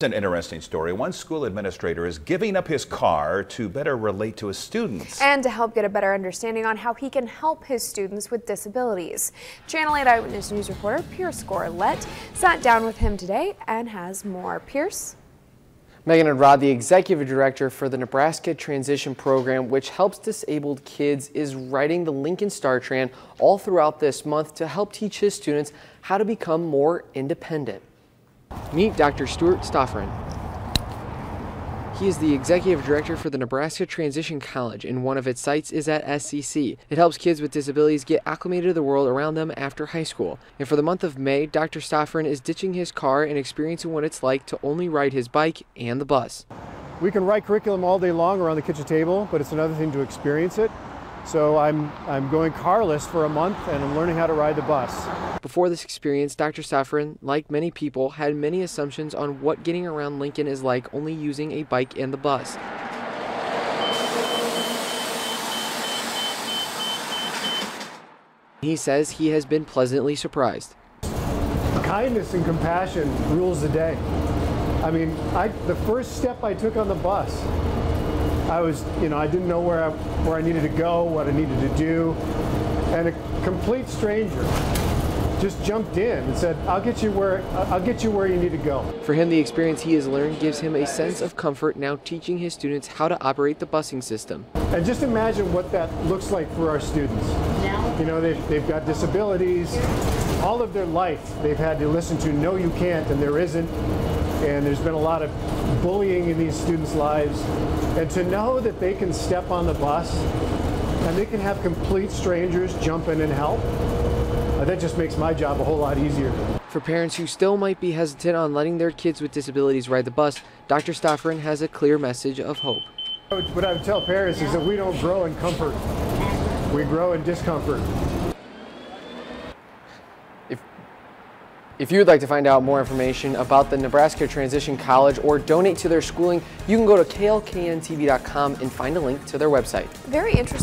An interesting story. One school administrator is giving up his car to better relate to his students. And to help get a better understanding on how he can help his students with disabilities. Channel 8 Eyewitness News reporter Pierce Gourlette sat down with him today and has more. Pierce? Megan and Rod, the executive director for the Nebraska Transition Program, which helps disabled kids, is writing the Lincoln Star Tran all throughout this month to help teach his students how to become more independent. Meet Dr. Stuart Stofferin. He is the executive director for the Nebraska Transition College, and one of its sites is at SCC. It helps kids with disabilities get acclimated to the world around them after high school. And for the month of May, Dr. Stofferin is ditching his car and experiencing what it's like to only ride his bike and the bus. We can write curriculum all day long around the kitchen table, but it's another thing to experience it. So I'm, I'm going carless for a month and I'm learning how to ride the bus. Before this experience, Dr. Stofferin, like many people, had many assumptions on what getting around Lincoln is like only using a bike and the bus. He says he has been pleasantly surprised. Kindness and compassion rules the day. I mean, I, the first step I took on the bus, I was, you know, I didn't know where I, where I needed to go, what I needed to do, and a complete stranger just jumped in and said, "I'll get you where I'll get you where you need to go." For him, the experience he has learned gives him a sense of comfort now teaching his students how to operate the busing system. And just imagine what that looks like for our students. You know, they've, they've got disabilities. All of their life, they've had to listen to "No, you can't," and there isn't. And there's been a lot of bullying in these students' lives. And to know that they can step on the bus and they can have complete strangers jump in and help, uh, that just makes my job a whole lot easier. For parents who still might be hesitant on letting their kids with disabilities ride the bus, Dr. Stofferin has a clear message of hope. What I would tell parents is that we don't grow in comfort, we grow in discomfort. If, if you would like to find out more information about the Nebraska Transition College or donate to their schooling, you can go to klkntv.com and find a link to their website. Very interesting.